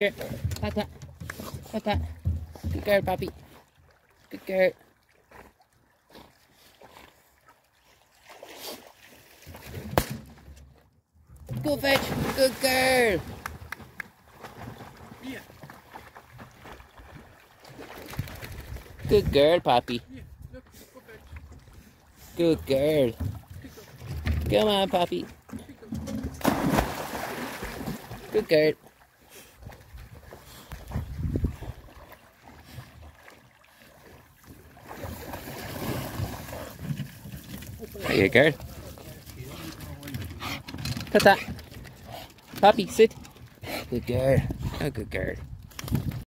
Here, pat that. Pat that. Good girl, puppy. Good girl. Go fetch. Good girl. Yeah. Good girl, Poppy. Yeah, look, go. Good girl. Come on, Poppy. Good girl. There you go. Put that. Puppy, sit. Good girl. Oh, good girl.